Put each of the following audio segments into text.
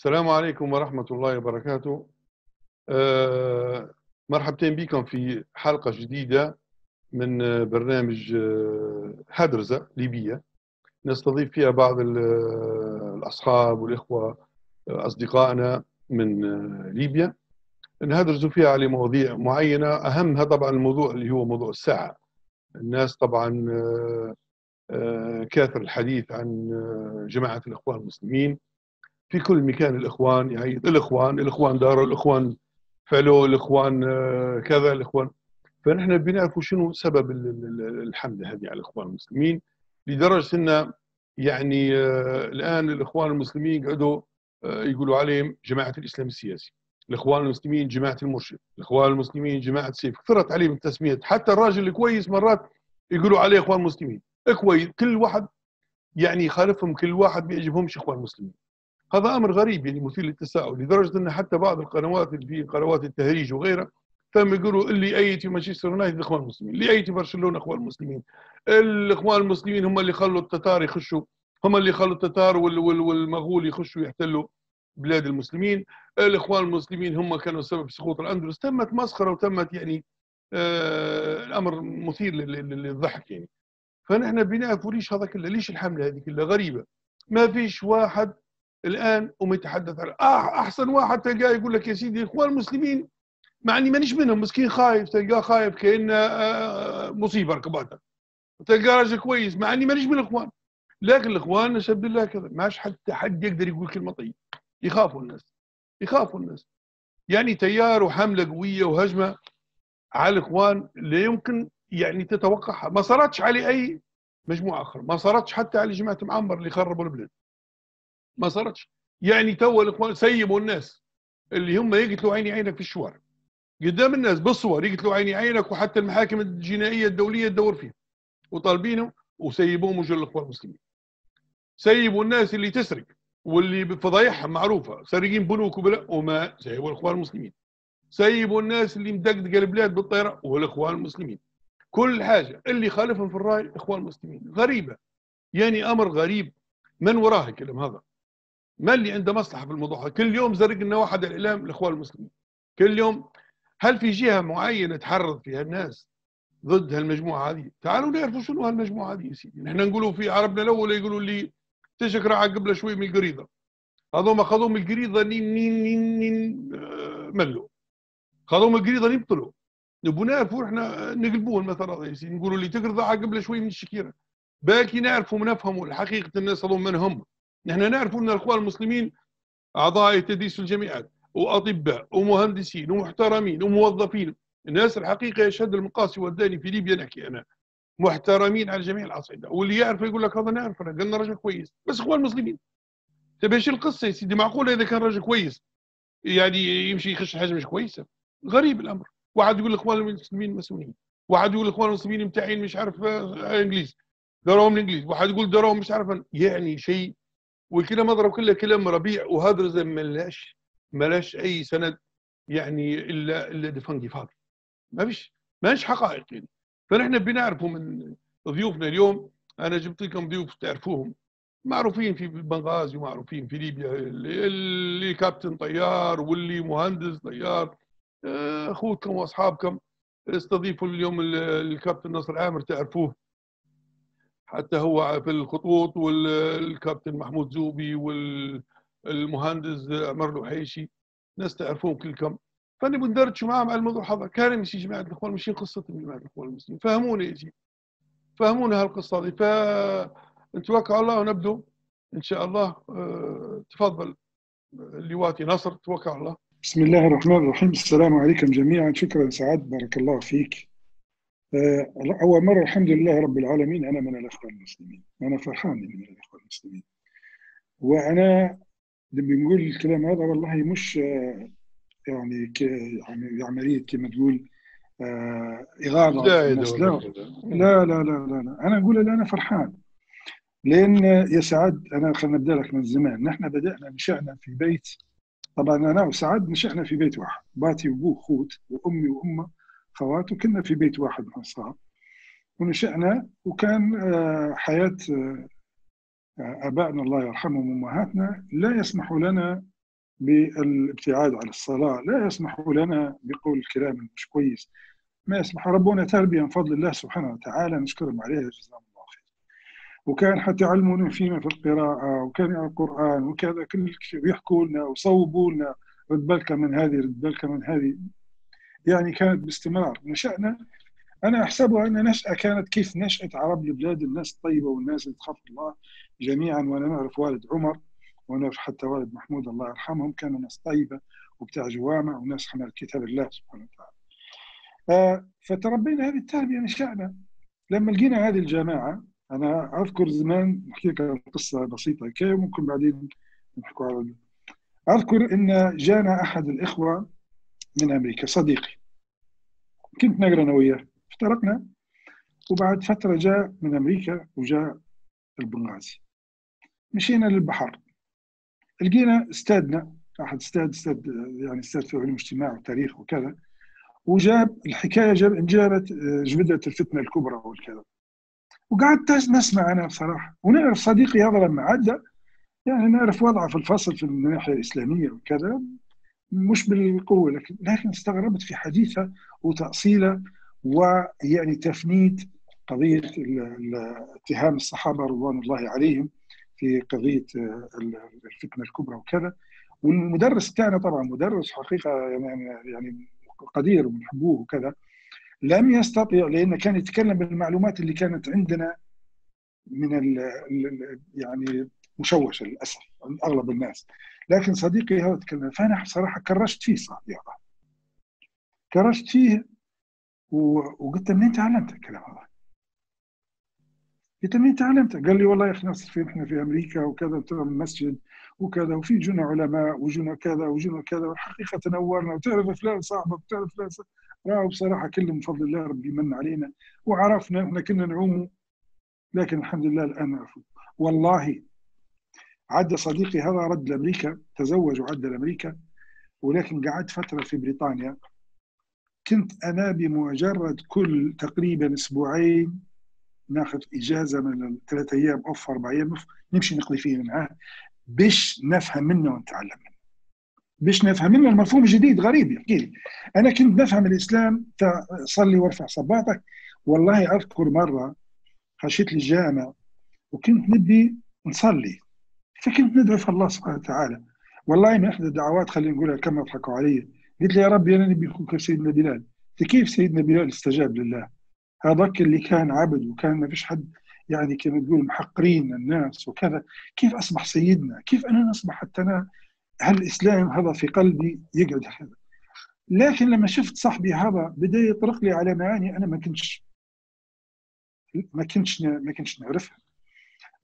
السلام عليكم ورحمة الله وبركاته. آه، مرحبتين بكم في حلقة جديدة من برنامج آه، هدرزة ليبية. نستضيف فيها بعض الأصحاب والإخوة آه، أصدقائنا من ليبيا. نهدرزوا فيها على مواضيع معينة أهمها طبعا الموضوع اللي هو موضوع الساعة. الناس طبعا كاثر الحديث عن جماعة الإخوان المسلمين. في كل مكان الإخوان يعني الإخوان الإخوان داروا الإخوان فعلوا الإخوان آه، كذا الإخوان. فنحن بنعرفوا شنو سبب الحملة هذه على الإخوان المسلمين لدرجة إن يعني آه، الآن الإخوان المسلمين قعدوا آه، يقولوا عليهم جماعة الإسلام السياسي الإخوان المسلمين جماعة المرشد الإخوان المسلمين جماعة سيف كثرت عليهم التسميات حتى الراجل الكويس مرات يقولوا عليه إخوان مسلمين كويس كل واحد يعني يخالفهم كل واحد ما إخوان مسلمين هذا أمر غريب يعني مثير للتساؤل لدرجة أن حتى بعض القنوات اللي في قنوات التهريج وغيرها ثم يقولوا اللي ايتي مانشستر يونايتد الاخوان المسلمين، اللي ايتي برشلونة إخوان المسلمين. الإخوان المسلمين هم اللي خلوا التتار يخشوا هم اللي خلوا التتار والمغول يخشوا يحتلوا بلاد المسلمين، الإخوان المسلمين هم كانوا سبب سقوط الأندلس، تمت مسخرة وتمت يعني آه الأمر مثير للضحك يعني. فنحن بنعرف ليش هذا كله، ليش الحملة هذه كلها غريبة. ما فيش واحد الآن ومتحدث عن آه أحسن واحد تلقاه يقول لك يا سيدي الاخوان المسلمين مع إني مانيش منهم مسكين خايف تلقاه خايف كانه آه، مصيبة ركباتها تلقاه راجل كويس مع إني مانيش من الإخوان. لكن الإخوان نشهد بالله كذا ماش حتى حد يقدر يقول كلمة طيبة. يخافوا الناس يخافوا الناس. يعني تيار وحملة قوية وهجمة على الإخوان لا يمكن يعني تتوقعها. ما صارتش على أي مجموعة أخرى ما صارتش حتى على جماعة معمر اللي خربوا البلاد. ما صارتش. يعني تو الإخوان سيبوا الناس اللي هم يقتلوا عيني عينك في الشوارع. قدام الناس بالصور يقتلوا عيني عينك وحتى المحاكم الجنائية الدولية تدور فيهم وطالبينهم وسيبوهم وجه الإخوان المسلمين. سيبوا الناس اللي تسرق واللي بفضايحها معروفة سارقين بنوك وبلا وما سيبوا الإخوان المسلمين. سيبوا الناس اللي مدقدقه البلاد بالطياره والإخوان المسلمين. كل حاجة اللي خالفهم في الرأي إخوان المسلمين. غريبة. يعني أمر غريب. من وراه الكلام هذا؟ ما اللي عنده مصلحة في الموضوع؟ كل يوم زرق لنا واحد الإعلام الاخوان المسلمين. كل يوم هل في جهة معينة تحرض فيها الناس ضد هالمجموعة هذه؟ تعالوا نعرفوا شنو هالمجموعة هذه يا سيدي. نحن نقولوا في عربنا الأول يقولوا لي تشكر قبل شوي من القريضة. هذوما خذوا من القريضة نين نين نين, آه، ملوا. خذوا من القريضة نبطلوا نبغوا نعرفوا إحنا نقلبوه المثل هذا يا سيدي. نقولوا اللي تقرض قبل شوي من الشكيرة. باقي نعرفوا ونفهموا حقيقه الناس هذول من هم. نحن نعرف أن الأخوان المسلمين أعضاء تدريس في الجامعات وأطباء ومهندسين ومحترمين وموظفين. الناس الحقيقة يشهد المقاسي والداني في ليبيا نحكي أنا. محترمين على جميع الأصعدة. واللي يعرف يقول لك هذا نعرف انا قلنا رجل كويس. بس أخوان المسلمين طيب إيش القصة يا سيدي؟ معقوله إذا كان رجل كويس يعني يمشي يخش حاجة مش كويسة؟ غريب الأمر. واحد يقول الأخوان المسلمين مسؤولين. واحد يقول الأخوان المسلمين متاعين مش عارف إنجليز دراهم الإنجليز. واحد يقول دراهم مش عارف يعني شيء والكلام مضرب كله كلام ربيع وهذا ملاش ملاش أي سند يعني الا إلا دفنجي فاضي. ما فيش ماش حقائق. يعني فنحن بنعرفوا من ضيوفنا اليوم. أنا جبت لكم ضيوف تعرفوهم. معروفين في بنغازي ومعروفين في ليبيا. اللي كابتن طيار واللي مهندس طيار. آه، اخوكم وأصحابكم. استضيفوا اليوم الكابتن نصر عامر تعرفوه. حتى هو في الخطوط والكابتن محمود زوبي والمهندس عمر الوحيشي ناس تعرفون كلكم فاني بندردش معهم على الموضوع هذا. كان يمشي جماعة الإخوان ماشيين قصتهم جماعة الإخوان المسلمين. فهموني يا سيدي فهمونا هالقصة هذه. فنتوكل على الله ونبدو. إن شاء الله أه تفضل. اللواتي نصر توكل على الله. بسم الله الرحمن الرحيم. السلام عليكم جميعا. شكرا سعد. بارك الله فيك. آه، أول مرة الحمد لله رب العالمين أنا من الأخوة المسلمين أنا فرحان من الأخوة المسلمين. وأنا لما نقول الكلام هذا والله مش آه، يعني يعني عملية كما تقول آه، إغاظة لا لا لا لا لا لا. أنا أقول أنا فرحان. لأن يا سعد أنا خلينا نبدأ لك من زمان. نحن بدأنا نشأنا في بيت طبعا أنا وسعد نشأنا في بيت واحد باتي وأبوه خوت وأمي وأمه. خوات وكنا في بيت واحد مع الصحاب ونشأنا وكان آه، حياة آه، آبائنا الله يرحمهم وأمهاتنا لا يسمحوا لنا بالابتعاد عن الصلاة لا يسمح لنا بقول الكلام مش كويس. ما يسمح ربنا تربية من فضل الله سبحانه وتعالى نشكرهم عليها جزاهم الله خير. وكان حتى يعلمونا فيما في القراءة وكان القرآن وكذا كل يحكوا لنا وصوبوا لنا رد بالك من هذه رد بالك من هذه. يعني كانت باستمرار. نشأنا أنا أحسبها أن نشأة كانت كيف نشأة عرب البلاد الناس الطيبة والناس اللي تخاف الله جميعا وأنا نعرف والد عمر ونعرف حتى والد محمود الله يرحمهم كانوا ناس طيبة وبتاع جوامع وناس حمل كتاب الله سبحانه وتعالى. آه فتربينا هذه التربية نشأنا. لما لقينا هذه الجماعة أنا أذكر زمان نحكي لك قصة بسيطة كيف ممكن بعدين نحكوا على أذكر أن جانا أحد الإخوة من أمريكا. صديقي كنت نقرأ أنا وياه. افترقنا وبعد فترة جاء من أمريكا وجاء البنغازي. مشينا للبحر. لقينا استادنا أحد استاد استاد يعني استاد في علوم اجتماع وتاريخ وكذا وجاب الحكاية جاب جابت جبدت الفتنة الكبرى والكذا. وقعدت نسمع أنا بصراحة. ونعرف صديقي هذا لما عدى يعني نعرف وضعه في الفصل في الناحية الإسلامية وكذا. مش بالقوة لكن لكن استغربت في حديثه وتأصيله ويعني تفنيد قضية اتهام الصحابة رضوان الله عليهم في قضية الفتنة الكبرى وكذا. والمدرس بتاعنا طبعا مدرس حقيقة يعني يعني قدير ونحبوه وكذا لم يستطيع لأنه كان يتكلم بالمعلومات اللي كانت عندنا من ال يعني مشوشة للأسف عند أغلب الناس لكن صديقي هذا تكلم فأنا صراحة كرشت فيه هذا كرشت فيه وقلت منين تعلمت الكلام هذا؟ قلت منين تعلمت؟ قال لي والله يا أخي نصر فين إحنا في أمريكا وكذا من المسجد وكذا وفي جنا علماء وجنا كذا وجنا كذا والحقيقة تنورنا وتعرف فلان صاحبك وتعرف فلان راهو بصراحة كلهم من فضل الله ربي من علينا وعرفنا إحنا كنا نعوم لكن الحمد لله الآن نعرفه والله عدى صديقي هذا رد لأمريكا؟ تزوج وعد لأمريكا ولكن قعدت فترة في بريطانيا. كنت أنا بمجرد كل تقريبا أسبوعين ناخذ إجازة من ثلاث أيام off أربع أيام off نمشي نقضي فيها معاه. باش نفهم منه ونتعلم منه. باش نفهم منه المفهوم جديد غريب يحكي لي. أنا كنت نفهم الإسلام صلي وارفع صباطك. والله أذكر مرة خشيت لي الجامع وكنت نبي نصلي. فكنت ندعو في الله سبحانه وتعالى؟ والله من احدى الدعوات خلينا نقولها كما يضحكوا علي. قلت له يا ربي أنا نبي اكون كسيدنا بلال. كيف سيدنا بلال استجاب لله؟ هذاك اللي كان عبد وكان ما فيش حد يعني كما تقول محقرين الناس وكذا. كيف أصبح سيدنا؟ كيف أنا نصبح حتى أنا؟ هل الإسلام هذا في قلبي؟ يقعد هذا. لكن لما شفت صاحبي هذا بدأ يطرق لي على معاني أنا ما كنتش ما كنتش ما كنتش نعرفها.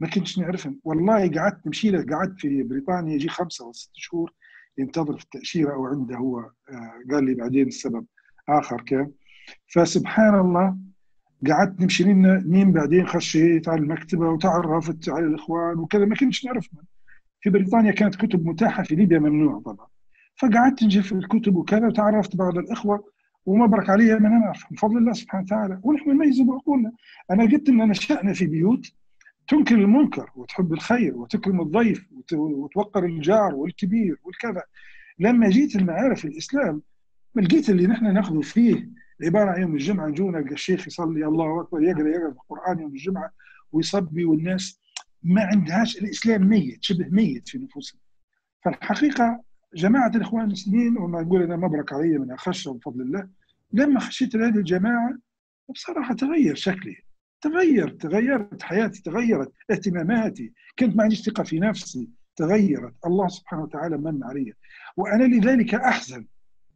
ما كنتش نعرفها والله قعدت نمشي له قعدت في بريطانيا يجي خمسة أو ست شهور ينتظر في التأشيرة أو عنده هو آه، قال لي بعدين السبب آخر كان. فسبحان الله قعدت نمشي لنا نيم بعدين خشيت على المكتبه وتعرفت على الإخوان وكذا. ما كنتش نعرفهم في بريطانيا كانت كتب متاحة في ليبيا ممنوع طبعا. فقعدت نجي في الكتب وكذا وتعرفت بعض الإخوة ومبرك علي من أنا من فضل الله سبحانه وتعالى. ونحن نميز بعقولنا. أنا قلت إن نشأنا في بيوت. تنكر المنكر وتحب الخير وتكرم الضيف وتوقر الجار والكبير والكذا. لما جيت المعارف الإسلام لقيت اللي نحن ناخذ فيه عبارة عن يوم الجمعة نجونا الشيخ يصلي الله أكبر يقرأ يقرأ القرآن يوم الجمعة ويصبي والناس. ما عندهاش الإسلام ميت شبه ميت في نفوسهم فالحقيقة جماعة الإخوان المسلمين وما نقول أنا مبرك علي من أخش بفضل الله لما خشيت هذه الجماعة بصراحة تغير شكلي. تغير تغيرت حياتي تغيرت اهتماماتي. كنت ما عنديش ثقة في نفسي تغيرت. الله سبحانه وتعالى من علي. وأنا لذلك أحزن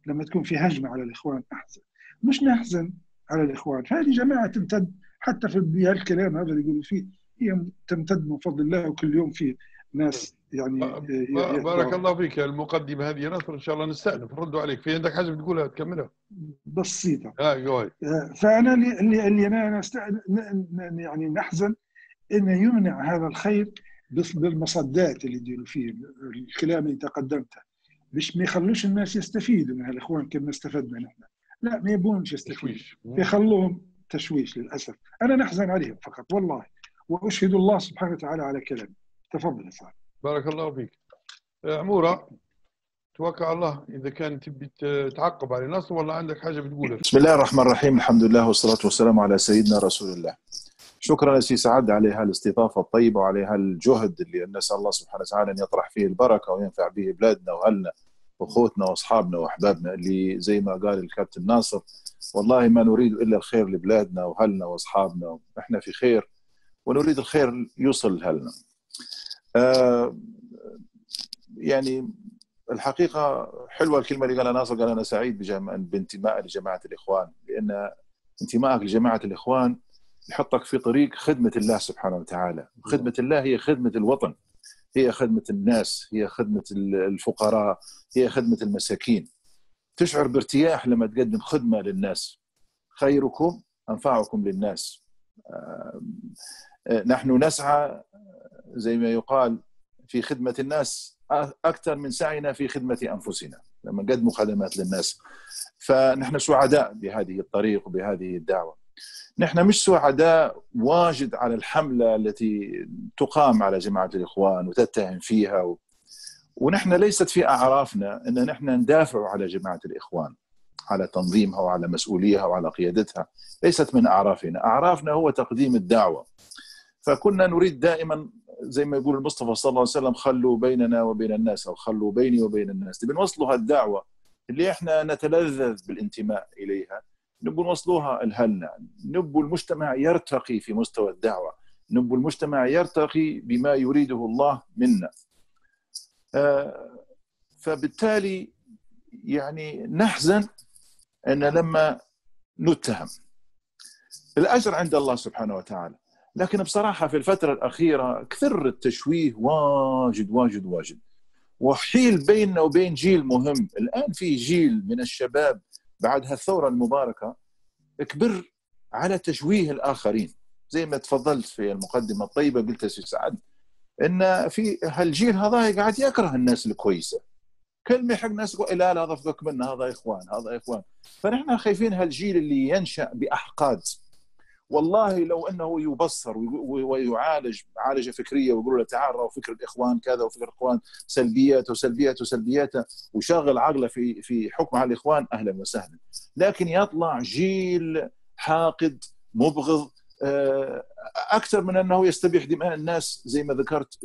لما تكون في هجمة على الإخوان أحزن. مش نحزن على الإخوان. هذه جماعة تمتد حتى في هالكلام هذا اللي يقولوا فيه. هي تمتد من فضل الله وكل يوم في ناس يعني بارك الله فيك المقدمة هذه. نصر إن شاء الله نستأنف. ردوا عليك. في عندك حاجة بتقولها تكملها؟ بسيطة. آه جوي فأنا اللي اللي أنا يعني نحزن انه يمنع هذا الخير بالمصدات اللي يديروا فيه الكلام اللي تقدمته باش ما يخلوش الناس يستفيدوا من هالإخوان كما استفدنا نحن. لا ما يبونش يستفيدوا. يخلوهم تشويش للأسف. أنا نحزن عليهم فقط والله. وأشهد الله سبحانه وتعالى على كلامي. تفضل يا صاحبي. بارك الله فيك. عمورة توكل على الله إذا كان تبي تعقب على نصر ولا عندك حاجة بتقولها. بسم الله الرحمن الرحيم. الحمد لله والصلاة والسلام على سيدنا رسول الله. شكرا سي سعد على هالاستضافه الطيبة وعلى هالجهد اللي نسأل الله سبحانه وتعالى أن يطرح فيه البركة وينفع به بلادنا وأهلنا وأخوتنا وأصحابنا وأحبابنا. اللي زي ما قال الكابتن ناصر والله ما نريد إلا الخير لبلادنا وأهلنا وأصحابنا. إحنا في خير ونريد الخير يوصل لهلنا. آه يعني الحقيقة حلوة الكلمة اللي قالها ناصر قال أنا سعيد بانتمائي لجماعة الإخوان لأن انتمائك لجماعة الإخوان يحطك في طريق خدمة الله سبحانه وتعالى، خدمة الله هي خدمة الوطن هي خدمة الناس، هي خدمة الفقراء، هي خدمة المساكين. تشعر بارتياح لما تقدم خدمة للناس. خيركم أنفعكم للناس. نحن نسعى زي ما يقال في خدمة الناس أكثر من سعينا في خدمة أنفسنا لما نقدموا خدمات للناس. فنحن سعداء بهذه الطريق وبهذه الدعوة. نحن مش سعداء واجد على الحملة التي تقام على جماعة الإخوان وتتهم فيها و... ونحن ليست في أعرافنا أن نحن ندافع على جماعة الإخوان على تنظيمها وعلى مسؤوليها وعلى قيادتها. ليست من أعرافنا. أعرافنا هو تقديم الدعوة. فكنا نريد دائما زي ما يقول المصطفى صلى الله عليه وسلم خلوا بيننا وبين الناس أو خلوا بيني وبين الناس. نبي نوصلوا هالدعوه اللي إحنا نتلذذ بالانتماء إليها نبغى نوصلوها لهلنا. نبغى المجتمع يرتقي في مستوى الدعوة. نبغى المجتمع يرتقي بما يريده الله منا. فبالتالي يعني نحزن أن لما نتهم. الأجر عند الله سبحانه وتعالى. لكن بصراحة في الفترة الأخيرة كثر التشويه واجد واجد واجد. وحيل بيننا وبين جيل مهم. الآن في جيل من الشباب بعد هالثورة المباركة كبر على تشويه الآخرين. زي ما تفضلت في المقدمة الطيبة قلت سي سعد إن في هالجيل هذا قاعد يكره الناس الكويسة. كلمه حق ناس لا لا هذا فكك منه هذا إخوان هذا إخوان. فنحن خايفين هالجيل اللي ينشأ بأحقاد. والله لو إنه يبصر ويعالج معالجه فكرية ويقول له تعال وفكر الإخوان كذا وفكر الإخوان سلبيات وسلبيات وسلبيات وشغل عقله في في حكم على الإخوان أهلا وسهلا. لكن يطلع جيل حاقد مبغض أكثر من أنه يستبيح دماء الناس زي ما ذكرت.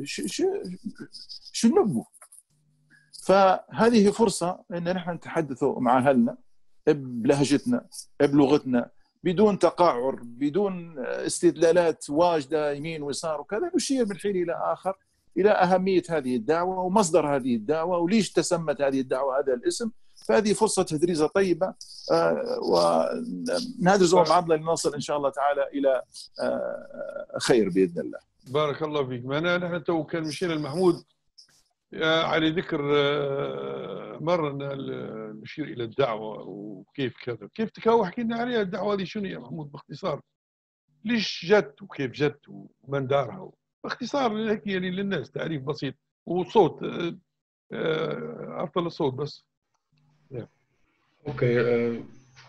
شو نبغوا فهذه فرصة إن نحن نتحدث مع أهلنا بلهجتنا بلغتنا. بدون تقعر بدون استدلالات واجدة يمين ويسار وكذا نشير من حين إلى آخر إلى أهمية هذه الدعوة ومصدر هذه الدعوة وليش تسمت هذه الدعوة هذا الاسم فهذه فرصة تدريسه طيبة ونهدز بعضنا لنصل إن شاء الله تعالى إلى خير بإذن الله. بارك الله فيك معنا نحن تو كان مشينا المحمود على ذكر مرة نشير إلى الدعوة وكيف كذا. كيف تكاو حكينا عليها؟ الدعوة هذه شنو يا محمود؟ باختصار. ليش جت وكيف جت ومن دارها؟ باختصار هيك يعني للناس تعريف بسيط. وصوت أفضل الصوت بس. أوكي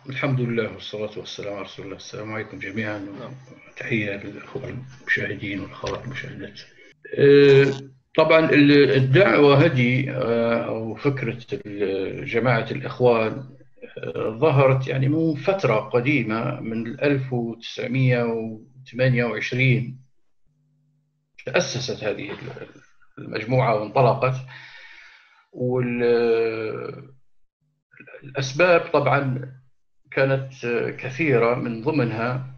الحمد لله والصلاة والسلام على رسول الله. السلام عليكم جميعا. تحية للأخوة المشاهدين والأخوات المشاهدات. طبعا الدعوة هذه أو فكرة جماعة الإخوان ظهرت يعني من فترة قديمة من 1928 تأسست هذه المجموعة وانطلقت. والأسباب طبعا كانت كثيرة من ضمنها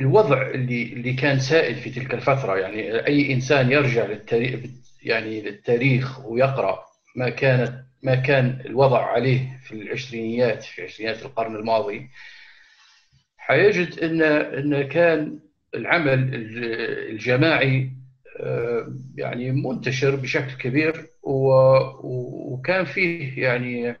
الوضع اللي اللي كان سائد في تلك الفترة يعني أي إنسان يرجع للتاريخ يعني للتاريخ ويقرأ ما كانت ما كان الوضع عليه في العشرينيات في عشرينيات القرن الماضي حيجد ان إن كان العمل الجماعي يعني منتشر بشكل كبير وكان فيه يعني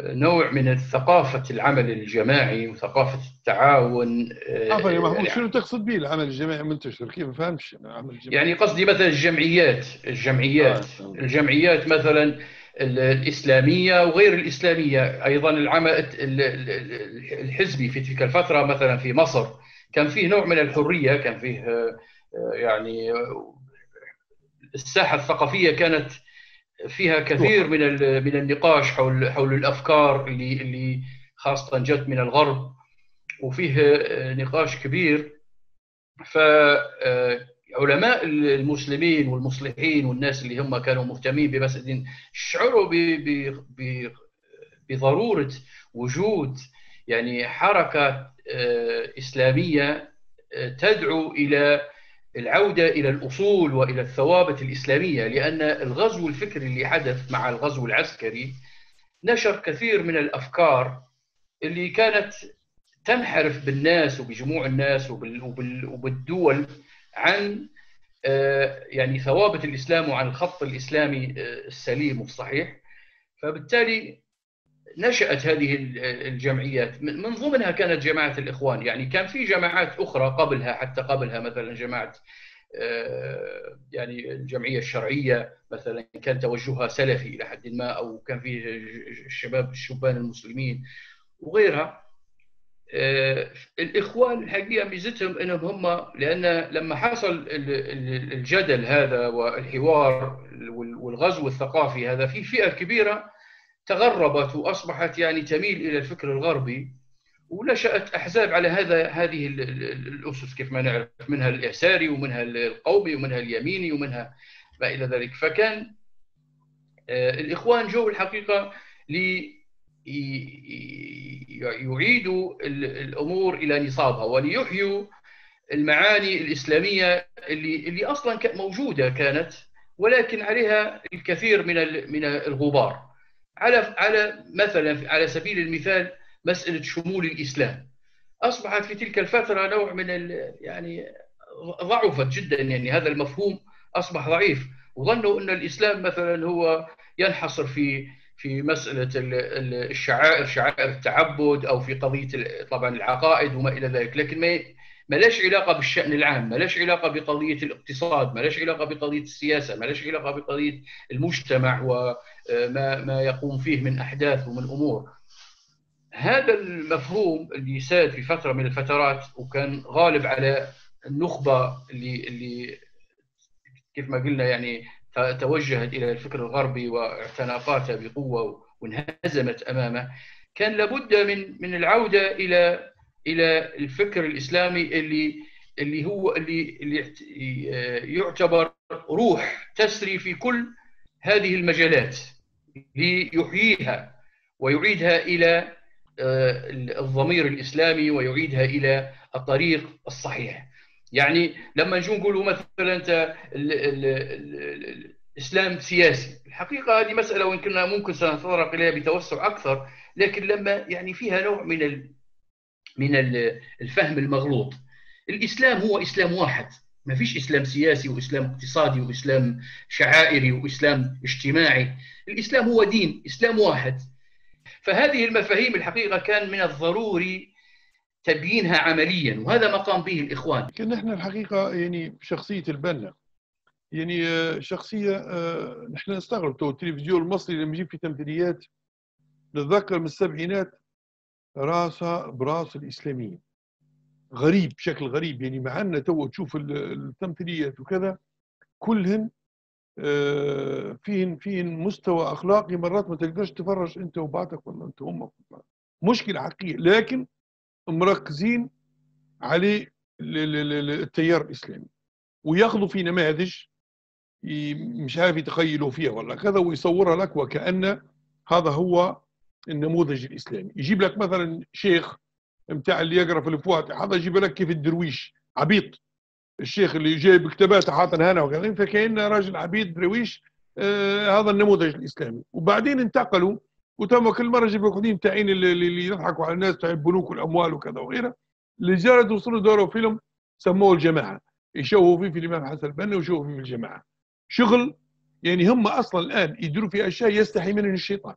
نوع من ثقافة العمل الجماعي وثقافة التعاون عفوا يا محمود شنو تقصد به العمل الجماعي منتشر كيف ما فهمش العمل الجماعي؟ يعني قصدي مثلا الجمعيات الجمعيات آه. الجمعيات مثلا الإسلامية وغير الإسلامية. أيضا العمل الحزبي في تلك الفترة مثلا في مصر كان فيه نوع من الحرية كان فيه يعني الساحة الثقافية كانت فيها كثير من من النقاش حول حول الأفكار اللي اللي خاصة جت من الغرب وفيه نقاش كبير. فعلماء المسلمين والمصلحين والناس اللي هم كانوا مهتمين بمسألة الدين شعروا بضرورة وجود يعني حركة إسلامية تدعو إلى العودة إلى الأصول وإلى الثوابت الإسلامية لأن الغزو الفكري اللي حدث مع الغزو العسكري نشر كثير من الأفكار اللي كانت تنحرف بالناس وبجموع الناس وبالدول عن آه، يعني ثوابت الإسلام وعن الخط الإسلامي آه، السليم والصحيح. فبالتالي نشأت هذه الجمعيات. من ضمنها كانت جماعة الإخوان. يعني كان في جماعات أخرى قبلها حتى قبلها مثلا جماعة آه، يعني الجمعية الشرعية مثلا كان توجهها سلفي إلى حد ما أو كان في الشباب الشبان المسلمين وغيرها. آه، الإخوان الحقيقة ميزتهم أنهم هم لأن لما حصل الجدل هذا والحوار والغزو الثقافي هذا في فئة كبيرة تغربت وأصبحت يعني تميل إلى الفكر الغربي ونشأت أحزاب على هذا هذه الأسس كيف ما نعرف منها اليساري ومنها القومي ومنها اليميني ومنها ما إلى ذلك. فكان آه، الإخوان جو الحقيقة لي يعيدوا الأمور إلى نصابها وليحيوا المعاني الإسلامية اللي اللي أصلا موجودة كانت ولكن عليها الكثير من من الغبار. على على مثلا على سبيل المثال مسألة شمول الإسلام. أصبحت في تلك الفترة نوع من يعني ضعفت جدا يعني هذا المفهوم أصبح ضعيف. وظنوا أن الإسلام مثلا هو ينحصر في في مسألة الشعائر شعائر التعبد أو في قضية طبعا العقائد وما إلى ذلك. لكن ما ما لهش علاقة بالشأن العام ما لهش علاقة بقضية الاقتصاد ما لهش علاقة بقضية السياسة ما لهش علاقة بقضية المجتمع وما ما يقوم فيه من أحداث ومن أمور. هذا المفهوم اللي ساد في فترة من الفترات وكان غالب على النخبة اللي اللي كيف ما قلنا يعني توجهت إلى الفكر الغربي واعتناقاتها بقوة وانهزمت أمامه كان لابد من من العودة إلى إلى الفكر الإسلامي اللي اللي هو اللي اللي يعتبر روح تسري في كل هذه المجالات ليحييها ويعيدها إلى آه، الضمير الإسلامي ويعيدها إلى الطريق الصحيح. يعني لما نجي نقولوا مثلا أنت الإسلام سياسي الحقيقة هذه مسألة وإن كنا ممكن سنتطرق إليها بتوسع أكثر لكن لما يعني فيها نوع من من الفهم المغلوط. الإسلام هو إسلام واحد. ما فيش إسلام سياسي وإسلام اقتصادي وإسلام شعائري وإسلام اجتماعي. الإسلام هو دين إسلام واحد. فهذه المفاهيم الحقيقة كان من الضروري تبيينها عمليا وهذا ما قام به الإخوان. لكن نحن الحقيقة يعني شخصية البنا. يعني آه، شخصية آه، نحن نستغرب التلفزيون المصري لما يجيب في تمثيليات نتذكر من السبعينات راسها براس الاسلاميين غريب بشكل غريب. يعني مع أن تو تشوف التمثيليات وكذا كلهن آه، فيهن فيهن مستوى أخلاقي مرات ما تقدرش تفرج أنت وبعتك ولا أنت أمك مشكلة حقيقية. لكن مركزين على التيار الإسلامي. ويأخذوا في نماذج مش عارف يتخيلوا فيها ولا كذا ويصورها لك وكأن هذا هو النموذج الإسلامي. يجيب لك مثلا شيخ بتاع اللي يقرأ في الفواتح هذا يجيب لك كيف الدرويش. عبيط. الشيخ اللي جايب كتابات حاطن هنا وكذا فكأنه راجل عبيد درويش آه هذا النموذج الإسلامي. وبعدين انتقلوا وتم كل مرة يجيب لك تاعين اللي, اللي يضحكوا على الناس تاع البنوك والأموال وكذا وغيره لجارة وصلوا دوروا فيلم سموه الجماعة. يشوهوا فيه في الإمام حسن البنا ويشوهوا فيه في الجماعة. شغل يعني هم أصلا الآن يديروا في أشياء يستحي منهم الشيطان.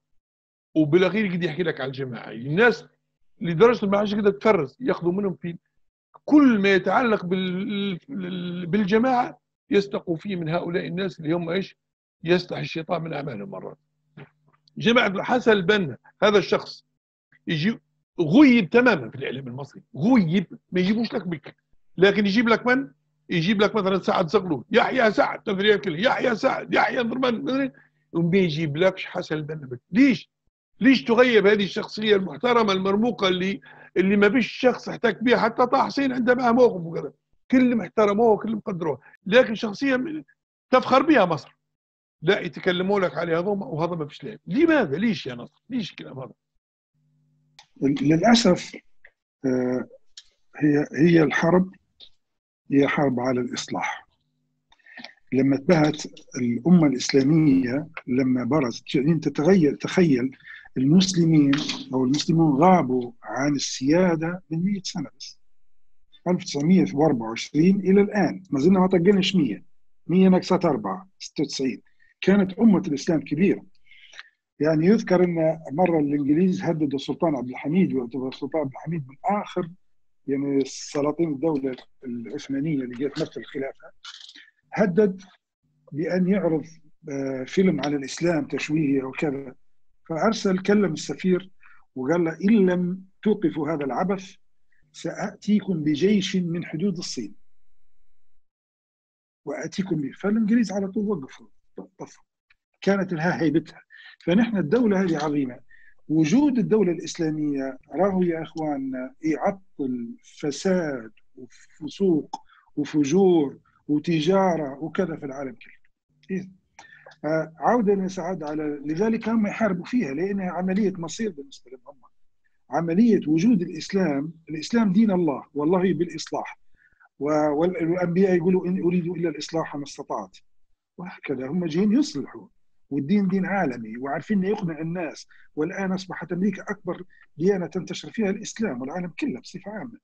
وبالاخير يقدر يحكي لك على الجماعة. الناس لدرجه ما عادش كده تفرز ياخذوا منهم في كل ما يتعلق بالجماعة يستقوا فيه من هؤلاء الناس اللي هم إيش؟ يستحي الشيطان من أعمالهم مرات. جماعة حسن البنا هذا الشخص يجي غيب تماما في الإعلام المصري. غيب ما يجيبوش لك بك. لكن يجيب لك من؟ يجيب لك مثلا سعد زغلول. يحيى سعد تفريق يحيى سعد يحيى ضربان يقوم يجيب لكش حسن البنا ليش؟ ليش تغيب هذه الشخصية المحترمة المرموقة اللي اللي ما فيش شخص احتك بها حتى طه حسين عنده معه موقف وكذا كل محترموه وكل مقدروه. لكن شخصية تفخر بها مصر. لا يتكلموا لك عليها هذوما وهذا ما فيش لعب. لماذا؟ ليش يا نصر؟ ليش الكلام هذا؟ للأسف آه، هي هي الحرب هي حرب على الإصلاح. لما تبهت الأمة الإسلامية لما برزت يعني انت تخيل المسلمين أو المسلمون غابوا عن السيادة من 100 سنة بس. 1924 إلى الآن. ما زلنا ما طقناش 100 100 ناقصت 4 96 كانت أمة الإسلام كبيرة. يعني يذكر أن مرة الإنجليز هددوا السلطان عبد الحميد ويعتبر السلطان عبد الحميد من آخر يعني سلاطين الدولة العثمانية اللي جت تمثل الخلافة هدد بأن يعرض آه، فيلم على الإسلام تشويهي أو كذا. فأرسل كلم السفير وقال له إن لم توقفوا هذا العبث ساتيكم بجيش من حدود الصين. وأتيكم به. فالإنجليز على طول وقفوا. طفوا. كانت لها هيبتها. فنحن الدولة هذه عظيمة. وجود الدولة الإسلامية راهو يا إخواننا يعطل فساد وفسوق وفجور وتجارة وكذا في العالم كله. عودة سعد على لذلك هم يحاربوا فيها لأنها عملية مصير بالنسبة لهم هم. عملية وجود الإسلام، الإسلام دين الله والله بالإصلاح. والأنبياء يقولوا إن أريد إلا الإصلاح ما استطعت. وهكذا هم جايين يصلحوا والدين دين عالمي وعارفين يقنع الناس والآن أصبحت أمريكا أكبر ديانة تنتشر فيها الإسلام والعالم كله بصفة عامة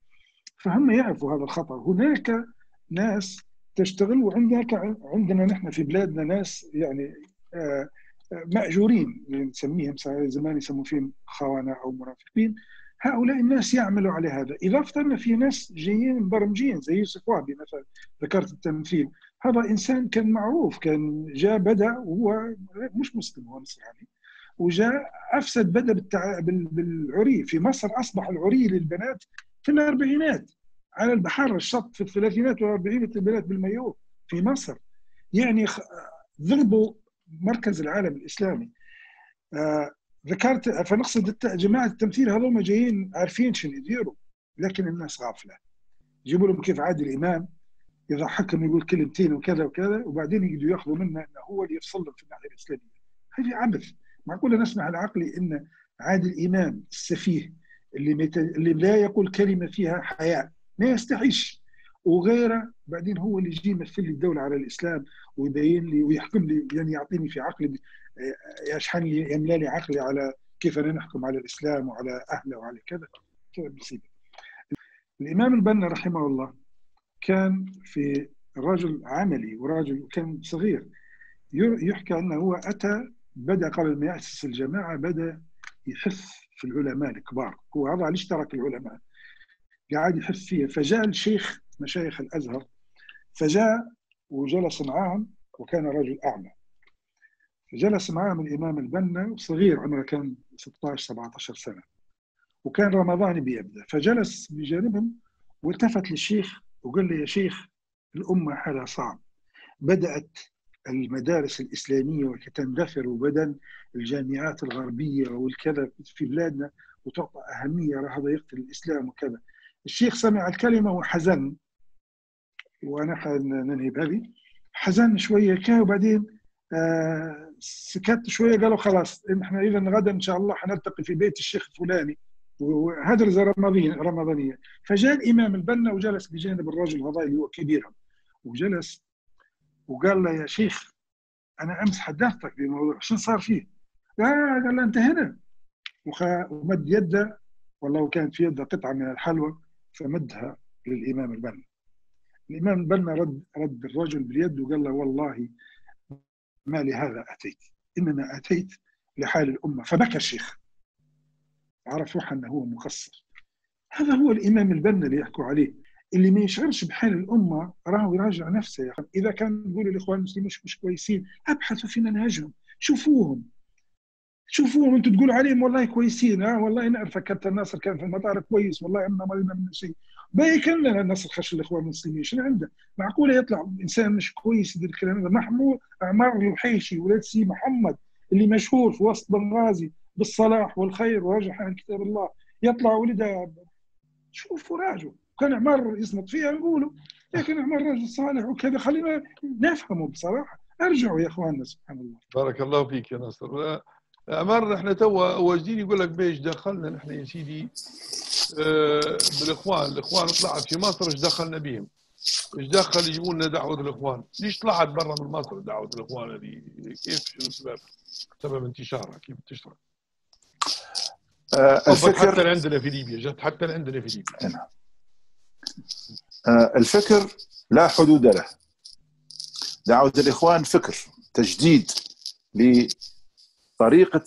فهم يعرفوا هذا الخطر هناك ناس تشتغل وعندك عندنا نحن في بلادنا ناس يعني آه، آه، مأجورين نسميهم زمان يسموا فيهم خونه أو منافقين. هؤلاء الناس يعملوا على هذا. إضافة أن في ناس جايين مبرمجين زي يوسف وهبي مثلا ذكرت التمثيل. هذا إنسان كان معروف كان جاء بدأ وهو مش مسلم هو نصراني وجاء أفسد بدأ بالتع... بالعري. في مصر أصبح العري للبنات في الأربعينات. على البحر الشط في الثلاثينات والاربعينات البنات بالمايو في مصر. يعني ضربوا مركز العالم الإسلامي. آه ذكرت فنقصد جماعة التمثيل هذول جايين عارفين شنو يديروا لكن الناس غافلة. يجيبوا لهم كيف عادل إمام حكم يقول كلمتين وكذا وكذا وبعدين يقدروا يأخذوا منه إنه هو اللي يفصلهم في الناحية الإسلامية. هذه عبث. معقوله نسمع العقلي إن عادل إمام السفيه اللي. اللي لا يقول كلمة فيها حياء؟ ما يستحيش. وغيره بعدين هو اللي يجي يمثل لي الدولة على الإسلام ويبين لي ويحكم لي يعني يعطيني في عقلي يشحن لي يملى لي عقلي على كيف أنا نحكم على الإسلام وعلى أهله وعلى كذا كذا مصيبه الإمام البنا رحمه الله كان في رجل عملي ورجل كان صغير يحكى أنه هو أتى بدأ قبل ما يأسس الجماعة بدأ يحث في العلماء الكبار. هو هذا علاش ترك العلماء؟ قاعد يحث فيها. فجاء الشيخ مشايخ الأزهر فجاء وجلس معهم وكان رجل أعمى. فجلس معهم الإمام البنا صغير عمره كان 16 17 سنة وكان رمضان بيبدأ. فجلس بجانبهم والتفت للشيخ وقال لي يا شيخ الأمة حالها صعب. بدأت المدارس الإسلامية تندثر وبدن الجامعات الغربية والكذا في بلادنا وتعطى أهمية هذا يقتل الإسلام وكذا. الشيخ سمع الكلمة وحزن. وأنا ننهي بهذه. حزن شوية كان وبعدين آه سكت شوية قالوا خلاص إحنا إذا غدا إن شاء الله حنلتقي في بيت الشيخ الفلاني. وهدرزه رمضانيه رمضانية. فجاء الإمام البنا وجلس بجانب الرجل هذا اللي هو كبيرهم وجلس وقال له يا شيخ أنا أمس حدثتك بموضوع شو صار فيه؟ قال له انت هنا ومد يده والله كانت في يده قطعة من الحلوى. فمدها للإمام البنا. الإمام البنا رد رد الرجل باليد وقال له والله ما لهذا أتيت؟ إنما أتيت لحال الأمة. فبكى الشيخ. عرف روحه أنه هو مقصر. هذا هو الإمام البنا اللي يحكوا عليه. اللي ما يشعرش بحال الأمة راهو يراجع نفسه يا أخي. إذا كان نقول الإخوان المسلمين مش, مش كويسين أبحثوا في منهجهم. شوفوهم. شوفوهم أنتم تقولوا عليهم والله كويسين ها؟ والله نعرفك كابتن ناصر كان في المطار كويس والله عندنا مرينا من شيء. باقي كلنا ناصر خش الإخوان المسلمين شنو عنده؟ معقوله يطلع إنسان مش كويس يدير الكلام هذا؟ محمود عمار الوحيشي ولاد سي محمد اللي مشهور في وسط بنغازي بالصلاح والخير ورجح عن كتاب الله. يطلع ولده شوفوا راجل كان عمار يصمت فيها نقولوا لكن عمار راجل صالح وكذا. خلينا نفهمه بصراحة. أرجعوا يا إخواننا سبحان الله. بارك الله فيك يا ناصر. عمر إحنا توا واجدين يقول لك بيش دخلنا نحن يا سيدي آه، بالإخوان الإخوان طلعت في مصر إيش دخلنا بهم؟ إيش دخل يجيبوا لنا دعوة الإخوان؟ ليش طلعت برا من مصر دعوة الإخوان هذه؟ كيف؟ شنو السبب؟ سبب انتشارها كيف انتشرت آه، وصلت حتى الفكر عندنا في ليبيا جت حتى عندنا في ليبيا. نعم. آه، الفكر لا حدود له. دعوة الإخوان فكر تجديد لطريقة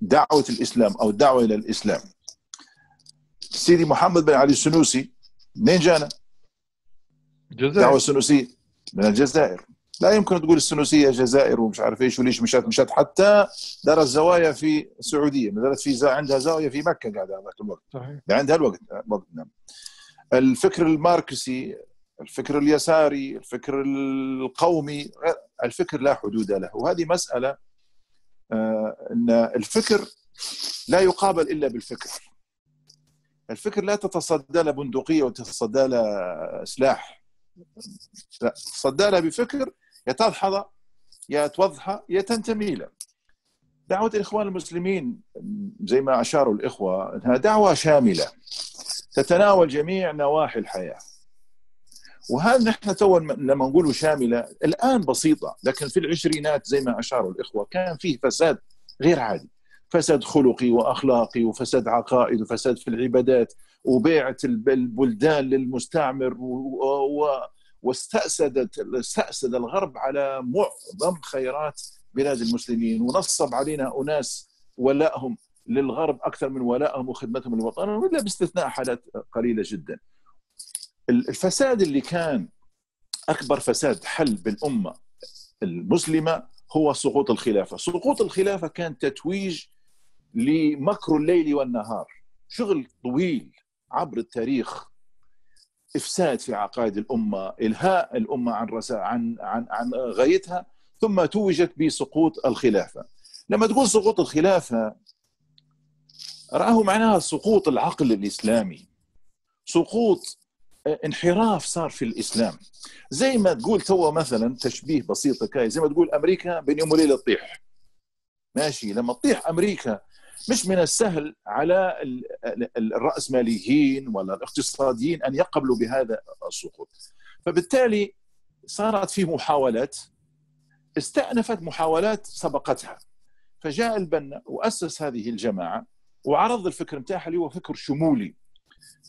دعوة الإسلام أو الدعوة إلى الإسلام. سيدي محمد بن علي السنوسي منين جانا؟ الجزائر. السنوسية. من الجزائر. لا يمكن تقول السنوسية جزائر ومش عارف إيش وليش مشات مشات. حتى درس زوايا في السعودية. درس في زا عندها زاوية في مكة قاعدة هذاك الوقت. صحيح. عندها الوقت وقت نعم. الفكر الماركسي الفكر اليساري الفكر القومي الفكر لا حدود له. وهذه مسألة آه، أن الفكر لا يقابل إلا بالفكر. الفكر لا تتصدى له بندقية وتتصدى له سلاح لا تتصدى له بفكر يا تدحض يا توضحه يا تنتمي له. دعوة الإخوان المسلمين زي ما أشاروا الإخوة أنها دعوة شاملة تتناول جميع نواحي الحياة. وهذا نحن تو لما نقول شاملة الآن بسيطة لكن في العشرينات زي ما أشاروا الإخوة كان فيه فساد غير عادي فساد خلقي وأخلاقي وفساد عقائد وفساد في العبادات وبيعة الب- البلدان للمستعمر. و... واستأسدت استأسد الغرب على معظم خيرات بلاد المسلمين ونصب علينا أناس ولائهم للغرب أكثر من ولائهم وخدمتهم للوطن إلا باستثناء حالات قليلة جدا الفساد اللي كان أكبر فساد حل بالأمة المسلمة هو سقوط الخلافة. سقوط الخلافة كان تتويج لمكر الليل والنهار. شغل طويل عبر التاريخ. إفساد في عقائد الأمة إلهاء الأمة عن رسا عن عن عن غايتها ثم توجت بسقوط الخلافة. لما تقول سقوط الخلافة رأه معناها سقوط العقل الإسلامي. سقوط انحراف صار في الإسلام. زي ما تقول تو مثلا تشبيه بسيط كاي زي ما تقول أمريكا بين يوم وليلة تطيح. ماشي. لما تطيح أمريكا مش من السهل على ال- ال- الرأسماليين ولا الاقتصاديين أن يقبلوا بهذا السقوط. فبالتالي صارت في محاولات استأنفت محاولات سبقتها. فجاء البنا وأسس هذه الجماعة وعرض الفكر متاعها اللي هو فكر شمولي.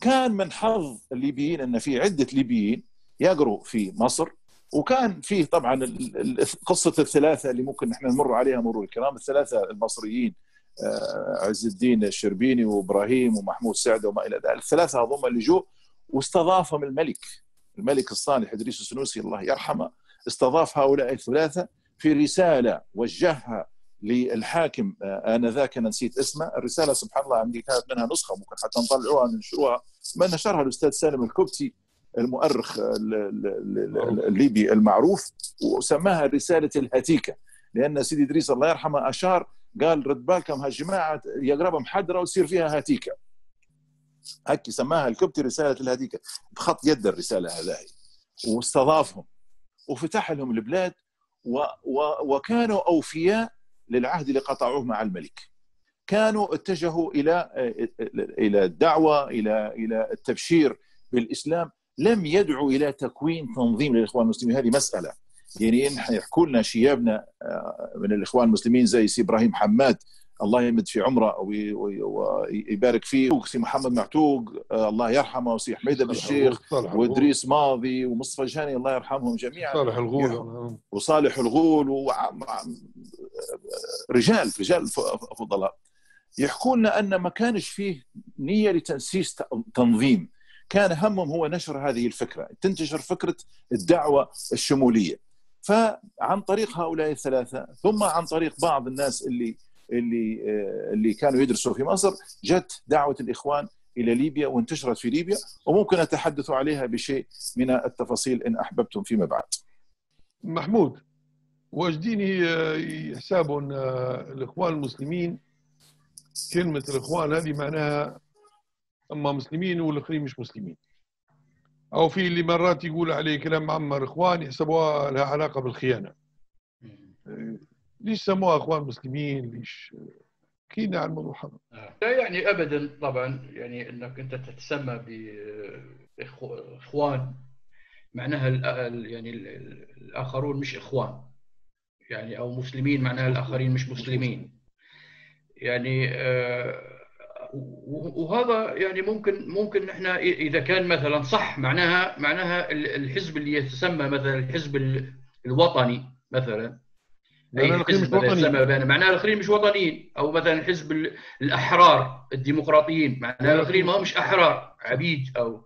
كان من حظ الليبيين أن في عدة ليبيين يقروا في مصر وكان فيه طبعا ال- ال- قصة الثلاثة اللي ممكن نحن نمر عليها مرور الكرام الثلاثة المصريين آه، عز الدين الشربيني وإبراهيم ومحمود سعده وما إلى ذلك الثلاثة هذول اللي جو واستضافهم الملك الملك الصالح إدريس السنوسي الله يرحمه استضاف هؤلاء الثلاثة في رسالة وجهها للحاكم آه، آنذاك أنا نسيت اسمه. الرسالة سبحان الله عندي كانت منها نسخة ممكن حتى نطلعوها ننشروها ما نشرها الأستاذ سالم الكبتي المؤرخ ال- ال- ال- الليبي المعروف وسماها رسالة الهتيكه لأن سيدي إدريس الله يرحمه أشار قال رد بالكم هالجماعة يقربها محدره وتصير فيها هتيكه هكي سماها الكبتي رسالة الهتيكه بخط يد الرسالة هذه واستضافهم. وفتح لهم البلاد و و وكانوا أوفياء للعهد اللي قطعوه مع الملك. كانوا اتجهوا إلى إلى الدعوة إلى إلى التبشير بالإسلام. لم يدعوا إلى تكوين تنظيم للإخوان المسلمين. هذه مسألة. يعني يحكوا لنا شيابنا آه، من الإخوان المسلمين زي سي إبراهيم حماد الله يمد في عمره وي- وي- ويبارك فيه. وسي محمد معتوق آه، الله يرحمه وسي حميدة بالشيخ وإدريس ماضي ومصطفى جاني الله يرحمهم جميعا. صالح الغول وصالح الغول عم- رجال فضلاء. يحكوا لنا أن ما كانش فيه نية لتأسيس تنظيم. كان همهم هو نشر هذه الفكرة تنتشر فكرة الدعوة الشمولية. فعن طريق هؤلاء الثلاثة ثم عن طريق بعض الناس اللي اللي اللي كانوا يدرسوا في مصر جت دعوة الإخوان إلى ليبيا وانتشرت في ليبيا وممكن أتحدث عليها بشيء من التفاصيل إن أحببتم فيما بعد. محمود واجديني حسابهم الإخوان المسلمين كلمة الإخوان هذه معناها أما مسلمين والآخرين مش مسلمين. أو في اللي مرات يقول عليه كلام معمر إخوان يحسبوها لها علاقة بالخيانة. ليش سموها أخوان مسلمين؟ ليش؟ احكي على الموضوع هذا لا يعني ابدا طبعا يعني إنك أنت تتسمى باخوان معناها يعني الآخرون مش إخوان. يعني أو مسلمين معناها الآخرين مش مسلمين. يعني وهذا يعني ممكن ممكن إحنا إذا كان مثلا صح معناها معناها الحزب اللي يتسمى مثلا الحزب الوطني مثلا اي حزب معناها الاخرين مش وطنيين أو مثلا حزب الأحرار الديمقراطيين. معناها الاخرين ما مش أحرار عبيد أو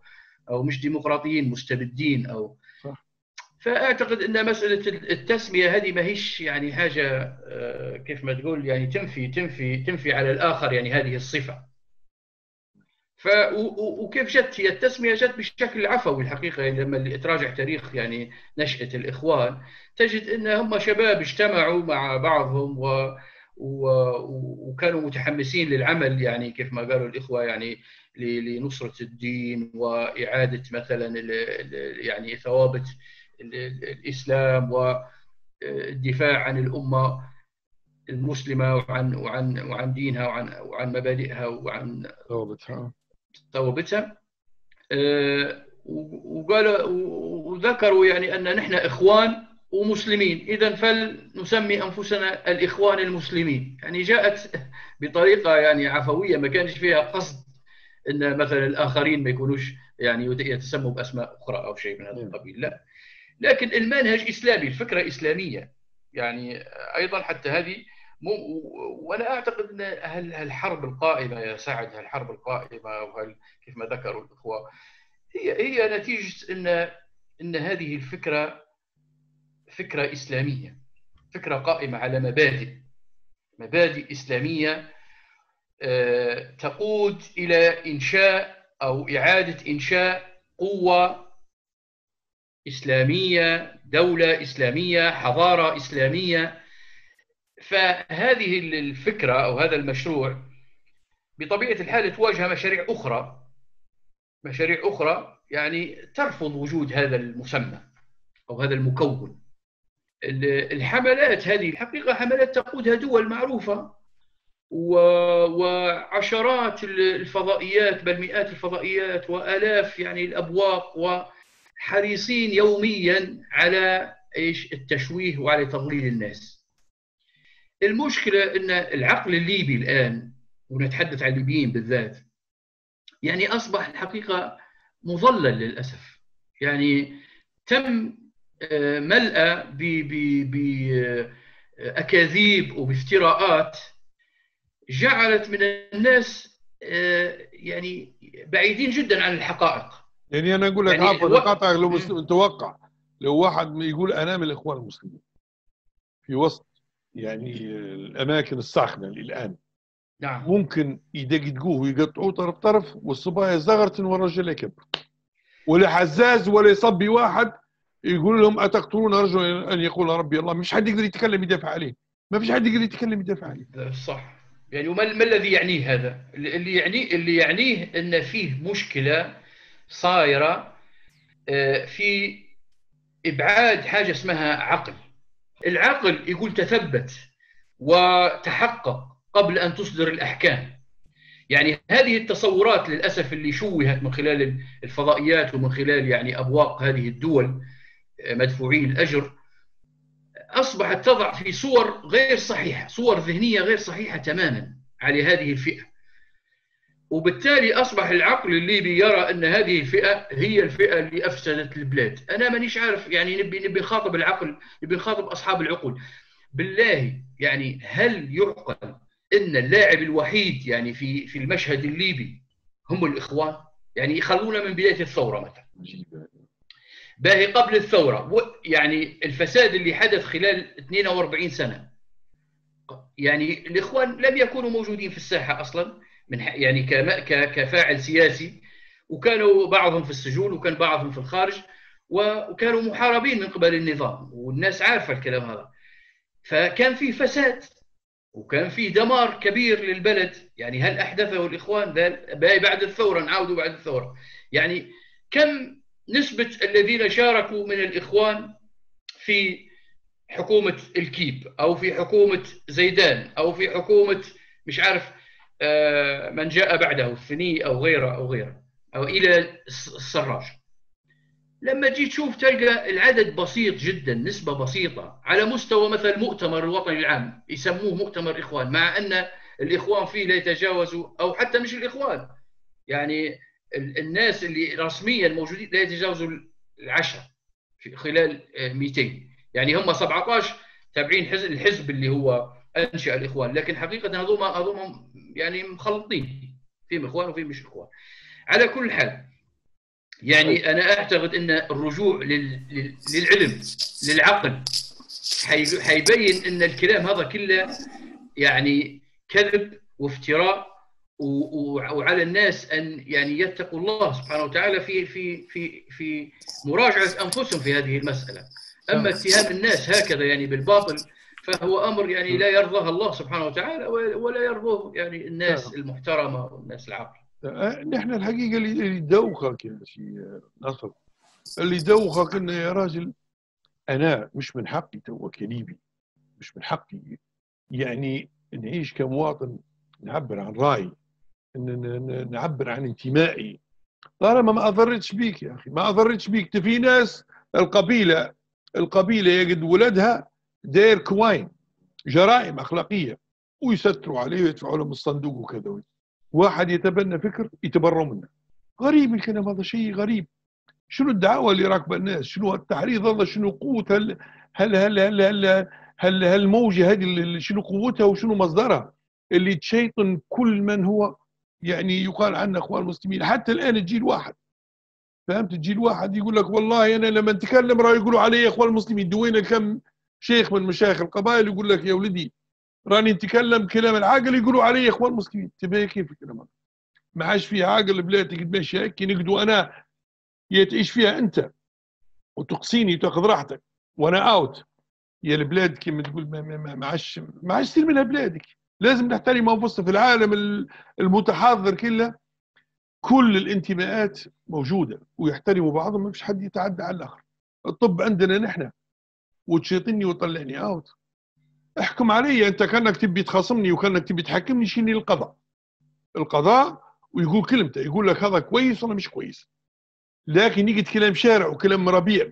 أو مش ديمقراطيين مستبدين أو صح. فأعتقد إن مسألة التسمية هذه ما هيش يعني حاجة كيف ما تقول يعني تنفي تنفي تنفي على الآخر يعني هذه الصفة. ف وكيف جت هي التسمية جت بشكل عفوي الحقيقة يعني لما تراجع تاريخ يعني نشأة الإخوان تجد إن هم شباب اجتمعوا مع بعضهم و وكانوا متحمسين للعمل يعني كيف ما قالوا الإخوة يعني لنصرة الدين وإعادة مثلا يعني ثوابت الإسلام والدفاع عن الأمة المسلمة وعن وعن وعن دينها وعن وعن مبادئها وعن ثوابتها. ثوابتها وقال وذكروا يعني أن نحن إخوان ومسلمين. اذا فلنسمي أنفسنا الإخوان المسلمين. يعني جاءت بطريقة يعني عفوية ما كانش فيها قصد إن مثلا الآخرين ما يكونوش يعني يتسموا بأسماء أخرى أو شيء من هذا القبيل. لا. لكن المنهج إسلامي الفكرة إسلامية. يعني أيضا حتى هذه وأنا أعتقد إن هالحرب القائمة يا سعد هالحرب القائمة وهل كيف ما ذكروا الأخوة هي هي نتيجة ان إن هذه الفكرة فكرة إسلامية فكرة قائمة على مبادئ مبادئ إسلامية تقود إلى إنشاء أو إعادة إنشاء قوة إسلامية دولة إسلامية حضارة إسلامية فهذه الفكرة أو هذا المشروع بطبيعة الحال تواجه مشاريع أخرى. مشاريع أخرى يعني ترفض وجود هذا المسمى أو هذا المكون. الحملات هذه الحقيقة حملات تقودها دول معروفة وعشرات الفضائيات بل مئات الفضائيات وآلاف يعني الأبواق وحريصين يوميا على إيش؟ التشويه وعلى تضليل الناس. المشكلة إن العقل الليبي الآن ونتحدث عن الليبيين بالذات يعني أصبح الحقيقة مضلل للأسف. يعني تم ملأ بأكاذيب وبافتراءات جعلت من الناس يعني بعيدين جدا عن الحقائق. يعني أنا أقول لك يعني عفوا قاطع لو متوقع لو واحد يقول أنا من الإخوان المسلمين في وسط يعني الأماكن الساخنة الآن. نعم. ممكن يدقدقوه ويقطعوه طرف طرف والصبايا زغرة والرجل يكبر. ولا حزاز ولا يصبي واحد يقول لهم أتقتلون رجلا أن يقول ربي الله؟ مش حد يقدر يتكلم يدافع عليه. ما فيش حد يقدر يتكلم يدافع عليه. صح. يعني وما ما الذي يعنيه هذا؟ اللي يعنيه اللي يعنيه أن فيه مشكلة صايرة في إبعاد حاجة اسمها عقل. العقل يقول تثبت وتحقق قبل أن تصدر الأحكام يعني هذه التصورات للأسف اللي شوهت من خلال الفضائيات ومن خلال يعني أبواق هذه الدول مدفوعي الأجر أصبحت تضع في صور غير صحيحة، صور ذهنية غير صحيحة تماما على هذه الفئة. وبالتالي أصبح العقل الليبي يرى أن هذه الفئة هي الفئة اللي أفسدت البلاد، أنا مانيش عارف يعني نبي نبي نخاطب العقل، نبي نخاطب أصحاب العقول. بالله يعني هل يعقل أن اللاعب الوحيد يعني في في المشهد الليبي هم الإخوان؟ يعني يخلونا من بداية الثورة مثلا. باهي قبل الثورة يعني الفساد اللي حدث خلال 42 سنة يعني الإخوان لم يكونوا موجودين في الساحة أصلا من يعني كفاعل سياسي وكانوا بعضهم في السجون وكان بعضهم في الخارج وكانوا محاربين من قبل النظام والناس عارفة الكلام هذا. فكان في فساد وكان في دمار كبير للبلد. يعني هل أحدثه الإخوان؟ بعد الثورة نعاودوا بعد الثورة. يعني كم نسبة الذين شاركوا من الإخوان في حكومة الكيب أو في حكومة زيدان أو في حكومة مش عارف من جاء بعده الثني أو غيره أو غيره أو إلى السراج. لما تجي تشوف تلقى العدد بسيط جدا نسبة بسيطة على مستوى مثلا مؤتمر الوطني العام يسموه مؤتمر إخوان مع أن الإخوان فيه لا يتجاوزوا أو حتى مش الإخوان. يعني الناس اللي رسميا موجودين لا يتجاوزوا العشرة خلال 200 يعني هم 17 تابعين حزب الحزب اللي هو انشا الإخوان. لكن حقيقة هذوما هذوما يعني مخلطين. فيهم إخوان وفيهم مش إخوان. على كل حال يعني أنا أعتقد أن الرجوع للعلم للعقل حيبين أن الكلام هذا كله يعني كذب وافتراء وعلى الناس أن يعني يتقوا الله سبحانه وتعالى في في في في مراجعة أنفسهم في هذه المسألة. أما اتهام الناس هكذا يعني بالباطل فهو أمر يعني لا يرضاه الله سبحانه وتعالى ولا يرضاه يعني الناس المحترمة والناس العاقلة. أه، نحن الحقيقة اللي يدوخك يا شيء نصر. اللي يدوخك إنه يا راجل أنا مش من حقي تو كليبي مش من حقي. يعني نعيش كمواطن نعبر عن رأيي نعبر عن انتمائي. طالما ما أضرتش بيك يا أخي ما أضرتش بيك في ناس القبيلة القبيلة يجد ولدها داير كواين جرائم أخلاقية ويستروا عليه ويدفعوا لهم الصندوق وكذا. واحد يتبنى فكر يتبروا منه. غريب الكلام هذا شيء غريب. شنو الدعوه اللي راكبة الناس؟ شنو التحريض؟ هذا شنو قوة هل هل هل هل هل, هل, هل الموجه هذه شنو قوتها وشنو مصدرها؟ اللي تشيطن كل من هو يعني يقال عنه أخوان المسلمين. حتى الآن الجيل واحد. فهمت؟ الجيل واحد يقول لك والله أنا لما نتكلم راه يقولوا علي أخوان المسلمين. دوينا كم شيخ من مشايخ القبائل يقول لك يا ولدي راني نتكلم كلام العاقل يقولوا علي إخوان المسلمين. تبي كيف الكلام هذا؟ ما عادش فيها عاقل بلادك تمشي هيك نقدوا أنا تعيش فيها أنت وتقصيني وتأخذ راحتك وأنا out يا البلاد كما تقول ما عادش ما عادش تصير منها بلادك. لازم نحترم أنفسنا في العالم المتحضر كله. كل الانتماءات موجودة ويحترموا بعضهم ما فيش حد يتعدى على الآخر. الطب عندنا نحن وتشيطني وتطلعني out احكم علي انت كانك تبي تخاصمني وكانك تبي تحكمني شيني القضاء؟ القضاء ويقول كلمته يقول لك هذا كويس ولا مش كويس. لكن يجي كلام شارع وكلام ربيع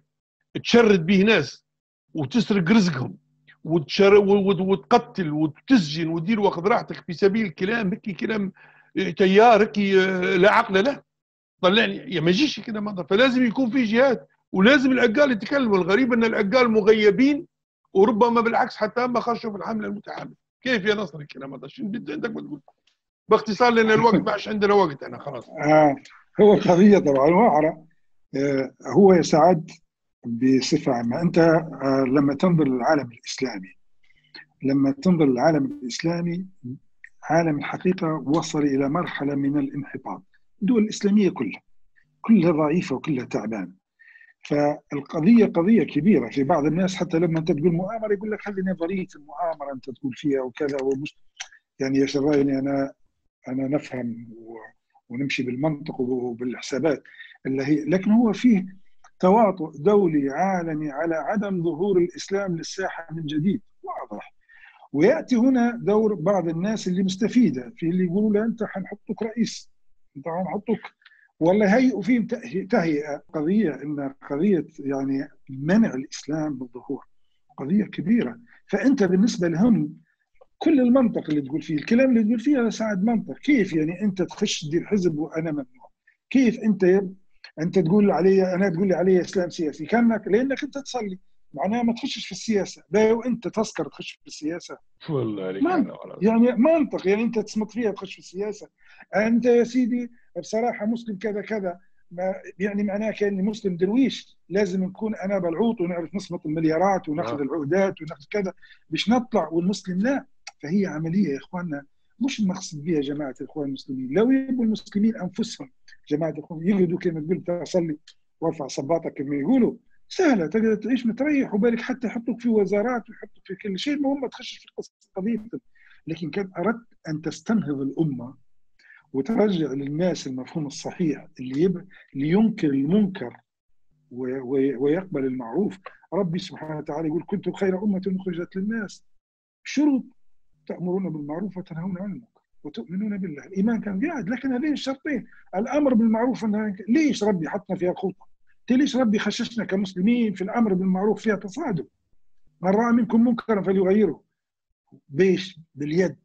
تشرد به ناس وتسرق رزقهم وتشر... وتقتل وتسجن وتدير واخذ راحتك في سبيل كلام هيك كلام تيار هيك لا عقل له. طلعني. يا ما يجيش كده فلازم يكون في جهات ولازم العقال يتكلموا. الغريب أن العقال مغيبين وربما بالعكس حتى ما خشوا في الحمله المتحامله كيف يا نصر الكلام هذا؟ شو بدي عندك بتقول باختصار لأن الوقت ما عادش عندنا وقت أنا خلاص. آه هو قضية طبعا واعره آه هو يا سعد بصفة عامة. أنت آه لما تنظر للعالم الإسلامي لما تنظر للعالم الإسلامي عالم الحقيقة وصل إلى مرحلة من الانحطاط. الدول الإسلامية كلها كلها ضعيفة وكلها تعبانة. فالقضية قضية كبيرة في بعض الناس حتى لما أنت تقول مؤامرة يقول لك هذه نظريه المؤامرة أنت تقول فيها وكذا ومش يعني يا شرايني أنا أنا نفهم ونمشي بالمنطق وبالحسابات اللي هي لكن هو فيه تواطؤ دولي عالمي على عدم ظهور الإسلام للساحة من جديد واضح. ويأتي هنا دور بعض الناس اللي مستفيدة في اللي يقولوا له أنت حنحطك رئيس أنت حنحطك والله هي في تهيئه قضية إن قضية يعني منع الإسلام بالظهور قضية كبيرة. فأنت بالنسبة لهم كل المنطق اللي تقول فيه الكلام اللي تقول فيه هذا ساعد منطق. كيف يعني أنت تخش تدير حزب وأنا ممنوع؟ كيف أنت أنت تقول علي أنا تقول لي علي إسلام سياسي؟ كأنك لأنك أنت تصلي. معناها ما تخشش في السياسة. لا وأنت تذكر تخش في السياسة. والله عليك يعني منطق. يعني أنت تصمت فيها تخش في السياسة. أنت يا سيدي بصراحة مسلم كذا كذا. ما يعني معناه كأني مسلم درويش. لازم نكون أنا بلعوط ونعرف نصمت المليارات وناخذ آه. العهدات وناخذ كذا. باش نطلع والمسلم لا. فهي عملية يا إخواننا. مش المقصد بها جماعة الاخوان المسلمين. لو يبوا المسلمين أنفسهم جماعة الاخوان يقعدوا كما تقول تصلي وارفع صباطك كما يقولوا. سهلة تقدر تعيش متريح وبالك حتى يحطوك في وزارات ويحطوك في كل شيء المهم ما تخشش في قضيتهم لكن كان أردت أن تستنهض الأمة وترجع للناس المفهوم الصحيح اللي يب... اللي ينكر المنكر. ويقبل المعروف. ربي سبحانه وتعالى يقول كنتم خير أمة أخرجت للناس. شروط تأمرون بالمعروف وتنهون عن المنكر وتؤمنون بالله؟ الإيمان كان قاعد لكن هذين الشرطين الأمر بالمعروف ليش ربي حطنا فيها خطه ليش ربي خششنا كمسلمين في الأمر بالمعروف فيها تصادم. من رأى منكم منكرا فليغيره. بيش؟ باليد.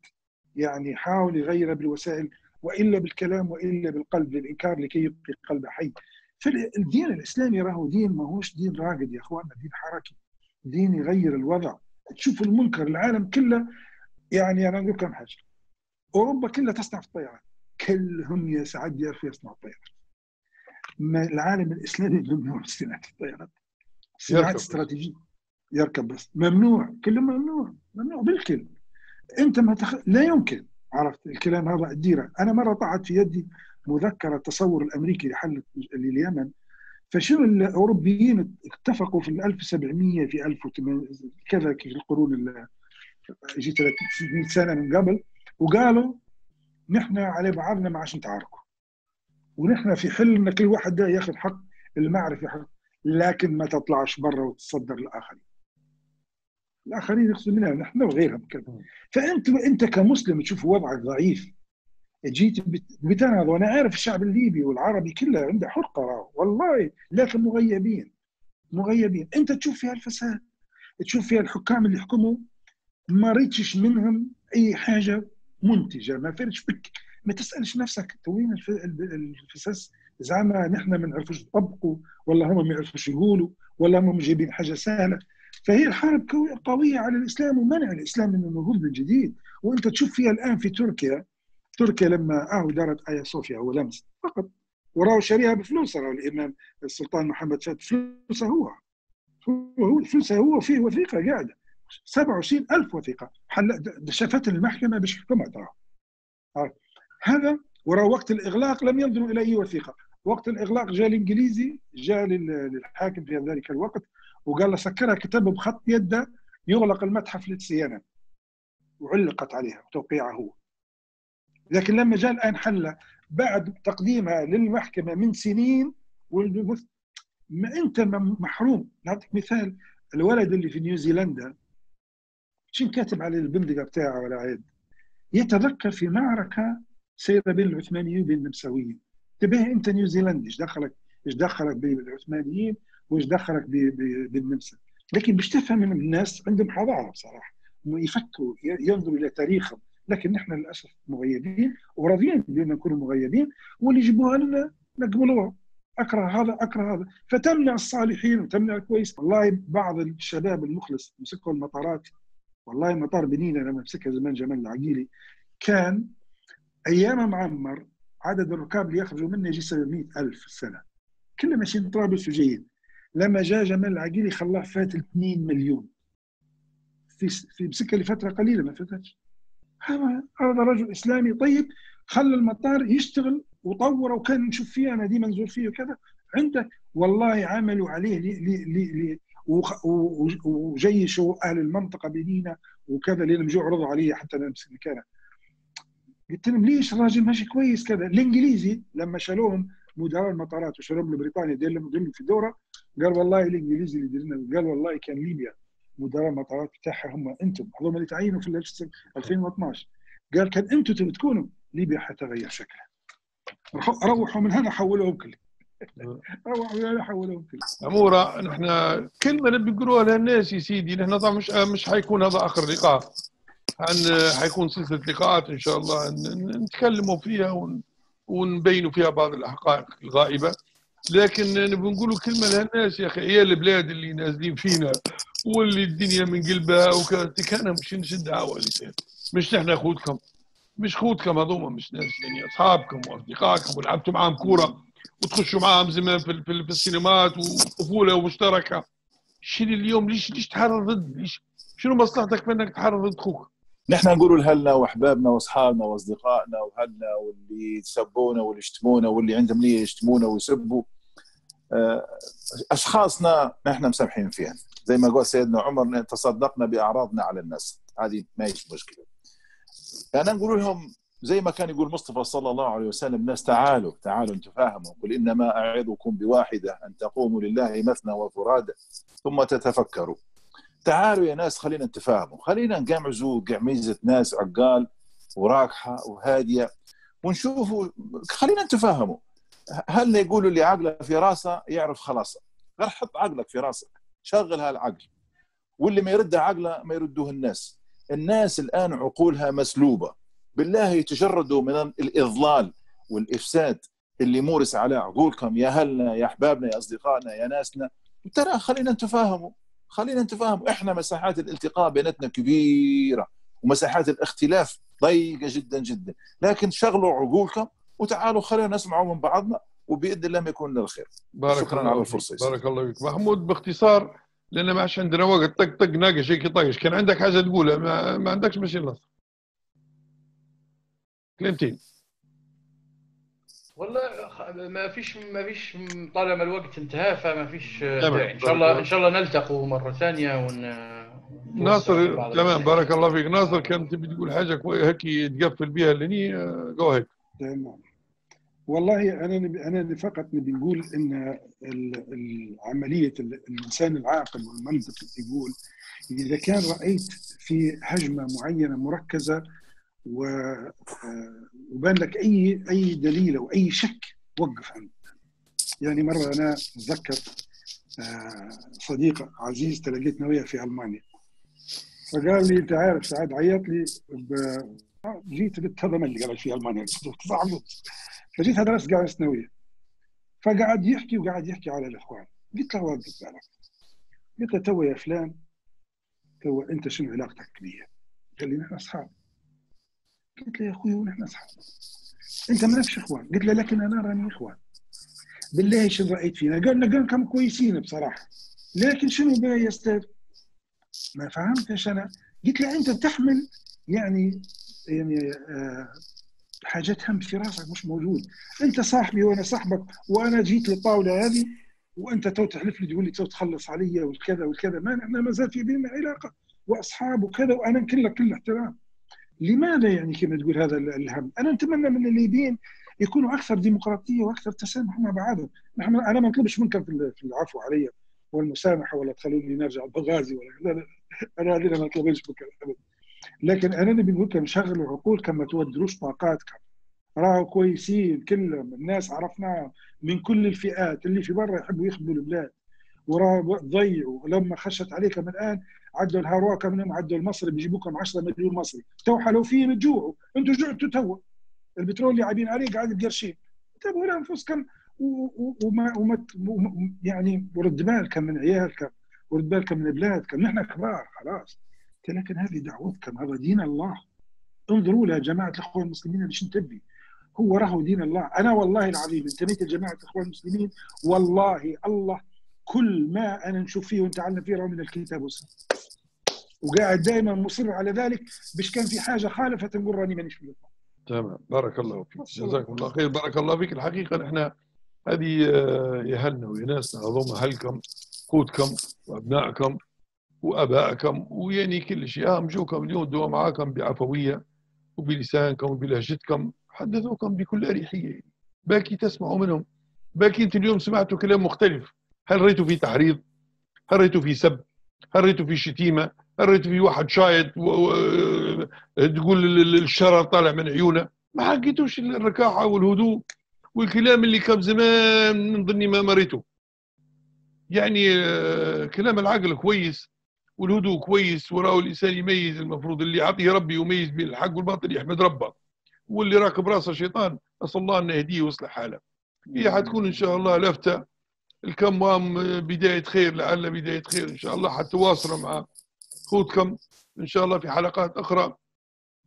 يعني حاول يغيره بالوسائل وإلا بالكلام وإلا بالقلب للانكار لكي يبقي القلب حي. فالدين الإسلامي راهو دين ما هوش دين راقد يا اخواننا دين حركي. دين يغير الوضع. تشوف المنكر العالم كله يعني أنا أقول لكم حاجة. أوروبا كلها تصنع في الطيارات كلهم يا سعد يعرفوا يصنعوا الطيارات ما العالم الإسلامي ممنوع صناعة الطيارات صناعة استراتيجية. يركب. بس ممنوع. كله ممنوع. ممنوع. بالكل. أنت ما تخ... لا يمكن. عرفت الكلام هذا؟ الديرة. أنا مرة طلعت في يدي مذكرة التصور الأمريكي لحل لليمن. فشنو الأوروبيين اتفقوا في 1700 في 1800 كذا في القرون يجي 300 سنة من قبل وقالوا نحن على بعضنا ما عادش نتعاركوا. ونحن في حل إن كل واحد ده ياخذ حق المعرفة حق لكن ما تطلعش برا وتصدر الاخرين الآخرين يقصد منها نحن وغيرهم كذا. فأنت أنت كمسلم تشوف وضعك ضعيف. جيت بتنهض وأنا عارف الشعب الليبي والعربي كله عنده حرقة والله لكن مغيبين مغيبين. أنت تشوف فيها الفساد تشوف فيها الحكام اللي يحكموا ما ريتش منهم أي حاجة منتجة. ما فرش بك. ما تسألش نفسك وين الفساس زعما نحن ما نعرفوش نطبقوا ولا هم ما يعرفوش يقولوا ولا هم جايبين حاجة سهلة. فهي الحرب قوية على الإسلام ومنع الإسلام من النهوض من جديد. وأنت تشوف فيها الآن في تركيا تركيا لما آه دارت ايا صوفيا هو لمس فقط. وراهو شاريها بفلوس راهو الإمام السلطان محمد فهد فلوسه هو. هو فلوسه هو فيه وثيقة قاعدة. 27 ألف وثيقة. حل شافت المحكمة باش حكمها ترى. هذا وراه وقت الإغلاق لم ينظروا إلى أي وثيقة. وقت الإغلاق جاء الإنجليزي جاء للحاكم في ذلك الوقت وقال له سكرها كتب بخط يده يغلق المتحف للصيانة. وعلقت عليها وتوقيعها هو لكن لما جاء الآن حل بعد تقديمها للمحكمة من سنين ما أنت محروم. نعطيك مثال الولد اللي في نيوزيلندا شين كاتب على البندقة بتاعه ولا عيد؟ يتذكر في معركة سيرة بين العثمانيين وبين النمساويين. انتبه انت نيوزيلندي إيش دخلك؟ إيش دخلك بالعثمانيين وإيش دخلك بالنمسا؟ لكن باش تفهم إن الناس عندهم حضارة بصراحة يفكروا ينظروا إلى تاريخهم. لكن نحن للأسف مغيبين وراضيين بأن نكون مغيبين واللي يجيبوها لنا نقبلوها أكره هذا أكره هذا. فتمنع الصالحين وتمنع الكويس. والله بعض الشباب المخلص مسكوا المطارات. والله مطار بنينه لما مسكها زمان جمال العقيلي. كان أيام معمر عدد الركاب اللي يخرجوا منه يجي 700 ألف في السنة. كلهم ماشيين طرابلس وجايين لما جاء جمال العقيلي خلاه فات 2 مليون. في في مسكة لفترة قليلة ما فاتتش. هذا رجل إسلامي طيب خلى المطار يشتغل وطوره وكان نشوف فيه أنا ديما نزور فيه وكذا. عنده والله عملوا عليه لي لي لي وجيشوا أهل المنطقة بنينا وكذا لأنهم جو عرضوا علي حتى نمسك مكانه. قلت لهم ليش الراجل ماشي كويس كذا؟ الإنجليزي لما شالوهم مدراء المطارات وشالوهم لبريطانيا دير لهم في الدورة قال والله الإنجليزي اللي ديرنا قال والله كان ليبيا مدراء المطارات بتاعها هم أنتم هذول اللي تعينوا في 2012 قال كان أنتم تبي تكونوا ليبيا حتغير شكلها. روحوا من هنا حولوهم كلهم. أمورة نحن كلمة نبي نقولوها للناس يا سيدي نحن طبعا مش مش حيكون هذا آخر لقاء. عن حيكون سلسلة لقاءات إن شاء الله نتكلموا فيها ون ونبينوا فيها بعض الحقائق الغائبة. لكن نبي نقولوا كلمة للناس يا أخي هي البلاد اللي نازلين فينا واللي الدنيا من قلبها وكانت كان مش نشد مش نحن خوتكم مش خوتكم هذوما مش ناس يعني أصحابكم وأصدقائكم ولعبتوا معاهم كورة وتخشوا معاهم زمان في, في, في السينمات وطفولة مشتركه شيل اليوم؟ ليش ليش تحرر ضد ليش؟ شنو مصلحتك في إنك تحرر ضد أخوك؟ نحن نقول لهلنا وأحبابنا وأصحابنا وأصدقائنا وهلنا واللي يسبونا واللي يشتمونا واللي عندهم نية يشتمونا ويسبوا. آه، أشخاصنا نحن مسامحين فيها. زي ما قال سيدنا عمر تصدقنا بأعراضنا على الناس. هذه ما هيش مشكلة. أنا نقول لهم زي ما كان يقول مصطفى صلى الله عليه وسلم الناس تعالوا تعالوا تفاهموا قل إنما أعظكم بواحدة أن تقوموا لله مثنى وفرادى ثم تتفكروا. تعالوا يا ناس خلينا نتفاهموا. خلينا نقمعزوا قعميزة ناس عقال وراكحة وهادية ونشوفوا خلينا نتفاهموا. هل يقولوا اللي عقله في راسه؟ يعرف خلاص. غير حط عقلك في راسك. شغل هالعقل. واللي ما يرد عقله ما يردوه الناس. الناس الآن عقولها مسلوبة. بالله يتجردوا من الإضلال والإفساد اللي مورس على عقولكم يا أهلنا يا أحبابنا يا أصدقائنا يا ناسنا. ترى خلينا نتفاهموا. خلينا نتفاهم. إحنا مساحات الالتقاء بيناتنا كبيرة ومساحات الاختلاف ضيقة جدا جدا. لكن شغلوا عقولكم وتعالوا خلينا نسمعوا من بعضنا وبإذن الله ما يكون لنا الخير. بارك شكرا الله على. الفرصة بارك الله فيك. محمود باختصار لأن ما عادش عندنا وقت. طق طق ناقش هيك طايش كان عندك حاجة تقولها؟ ما, ما عندكش ماشي نص. كلمتين. والله ما فيش ما فيش طالما الوقت انتهى فما فيش. داعي إن شاء الله إن شاء الله نلتقوا مرة ثانية ون ناصر تمام. بارك الله فيك. ناصر كان تبي تقول حاجة؟ كوي هيك تقفل بها لني جو هيك تمام. والله أنا نبي أنا اللي فقط نبي نقول إن عملية ال- الإنسان العاقل والمنطقي يقول إذا كان رأيت في هجمة معينة مركزة و آه، وبان لك اي أي دليل أو أي شك وقف عنه يعني مرة أنا أتذكر آه، صديق عزيز تلاقيتنا وياه في ألمانيا. فقال لي أنت عارف سعد عيط لي ب- جيت قلت هذا من اللي قال في ألمانيا؟ فجيت هذا ناس قاعد الثانويه فقعد يحكي وقعد يحكي على الإخوان. قلت له وقف بالك قلت له تو يا فلان تو أنت شنو علاقتك بي؟ قال لي نحن أصحاب. قلت له يا أخوي ونحن أصحاب. أنت مالكش إخوان. قلت له لكن أنا راني إخوان. بالله شنو رايت فينا؟ قال كم كويسين بصراحة. لكن شنو بقى يا أستاذ؟ ما فهمتش أنا. قلت له أنت تحمل يعني يعني آه حاجات هم في راسك مش موجود. أنت صاحبي وأنا صاحبك وأنا جيت للطاولة هذه وأنت تو تحلف لي تقول لي تو تخلص علي والكذا والكذا. ما إحنا ما زال في بيننا علاقة وأصحاب وكذا وأنا نكن لك كل احترام. لماذا يعني كما تقول هذا ال- الهم؟ أنا نتمنى من الليبيين يكونوا أكثر ديمقراطية وأكثر تسامح مع بعضهم، نحن أنا ما نطلبش منكم في ال- في العفو علي والمسامحة ولا تخلوني نرجع لبنغازي ولا لا لا أنا هذه ما نطلبش منكم أبداً. لكن أنا نبي نقول لكم شغلوا عقولكم ما تودروش طاقاتكم راهو كويسين كلهم الناس عرفناهم من كل الفئات اللي في برا يحبوا يخدموا البلاد وراه ضيعوا لما خشت عليكم الآن عدوا الهواكم منهم عدوا المصري بيجيبوكم 10 مليون مصري. تو حلوفين تجوعوا أنتم جعتوا تو البترول اللي عايبين عليه قاعد بقرشين. انتبهوا لانفسكم وما وما يعني ورد بالكم من عيالكم ورد بالكم من بلادكم. نحن كبار خلاص. لكن هذه دعوتكم هذا دين الله. انظروا لها جماعة الاخوان المسلمين اللي شن تبي. هو راهو دين الله. أنا والله العظيم انتميت لجماعة الاخوان المسلمين. والله الله كل ما أنا نشوف فيه ونتعلم فيه من الكتاب والسنة وقاعد دائما مصر على ذلك باش كان في حاجة خالفت نقول راني مانيش فيه تمام. بارك الله فيك. جزاكم الله خير. بارك الله فيك. الحقيقة نحن هذه آه، يا اهلنا ويا ناسنا اظن أهلكم قوتكم وأبنائكم وأبائكم ويعني كل شيء. اهم جوكم اليوم دوا معاكم بعفوية وبلسانكم وبلهجتكم. حدثوكم بكل أريحية. باكي تسمعوا منهم. باكي انت اليوم سمعتوا كلام مختلف. هل ريتوا في تحريض؟ هل ريتوا في سب؟ هل ريتوا في شتيمة؟ ريتوا في واحد شايط و... و... تقول ال- ال- الشرر طالع من عيونه. ما حكيتوش الركاعه والهدوء والكلام اللي كان زمان من ضمن ما مريته. يعني آه، كلام العقل كويس والهدوء كويس وراه الإنسان يميز. المفروض اللي يعطيه ربي يميز بين الحق والباطل يحمد ربه. واللي راكب راسه شيطان أسأل الله انه يهديه ويصلح حاله. هي حتكون إن شاء الله لفتة. الكمام بداية خير لعل بداية خير إن شاء الله. حتواصلوا مع اخوتكم إن شاء الله في حلقات أخرى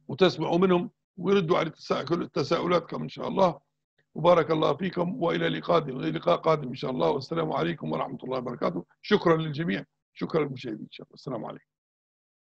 وتسمعوا منهم ويردوا على تساؤل- تساؤلاتكم إن شاء الله. وبارك الله فيكم وإلى لقاء لقاء قادم إن شاء الله. والسلام عليكم ورحمة الله وبركاته. شكرا للجميع. شكرا للمشاهدين إن شاء الله. السلام عليكم.